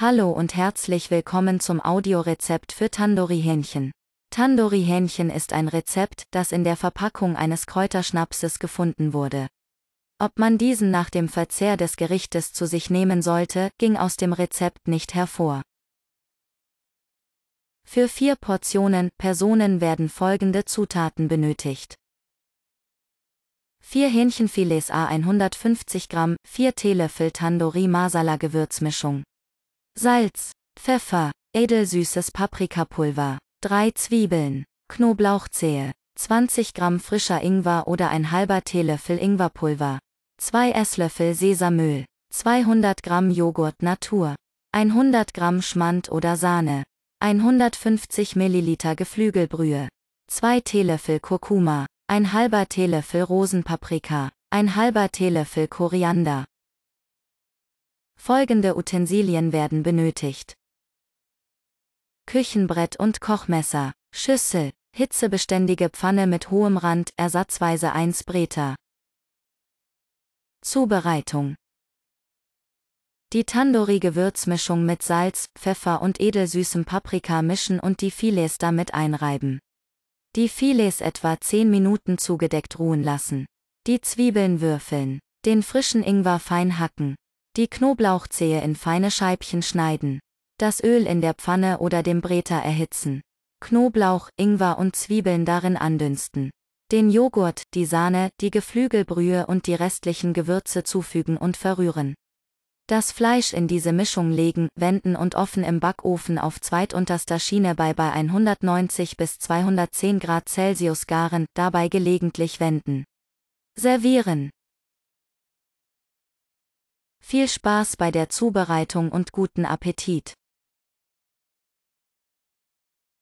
Hallo und herzlich willkommen zum Audiorezept für Tandoori-Hähnchen. Tandoori-Hähnchen ist ein Rezept, das in der Verpackung eines Kräuterschnapses gefunden wurde. Ob man diesen nach dem Verzehr des Gerichtes zu sich nehmen sollte, ging aus dem Rezept nicht hervor. Für vier Portionen Personen werden folgende Zutaten benötigt. 4 Hähnchenfilets a 150 Gramm, 4 Teelöffel Tandoori Masala Gewürzmischung. Salz, Pfeffer, edelsüßes Paprikapulver, 3 Zwiebeln, Knoblauchzehe, 20 Gramm frischer Ingwer oder ein halber Teelöffel Ingwerpulver, 2 Esslöffel Sesamöl, 200 Gramm Joghurt Natur, 100 Gramm Schmand oder Sahne, 150 Milliliter Geflügelbrühe, 2 Teelöffel Kurkuma, ein halber Teelöffel Rosenpaprika, ein halber Teelöffel Koriander, Folgende Utensilien werden benötigt. Küchenbrett und Kochmesser, Schüssel, hitzebeständige Pfanne mit hohem Rand, ersatzweise 1 Breter. Zubereitung Die Tandoori-Gewürzmischung mit Salz, Pfeffer und edelsüßem Paprika mischen und die Filets damit einreiben. Die Filets etwa 10 Minuten zugedeckt ruhen lassen. Die Zwiebeln würfeln. Den frischen Ingwer fein hacken. Die Knoblauchzehe in feine Scheibchen schneiden. Das Öl in der Pfanne oder dem Breter erhitzen. Knoblauch, Ingwer und Zwiebeln darin andünsten. Den Joghurt, die Sahne, die Geflügelbrühe und die restlichen Gewürze zufügen und verrühren. Das Fleisch in diese Mischung legen, wenden und offen im Backofen auf zweitunterster Schiene bei bei 190 bis 210 Grad Celsius garen, dabei gelegentlich wenden. Servieren. Viel Spaß bei der Zubereitung und guten Appetit!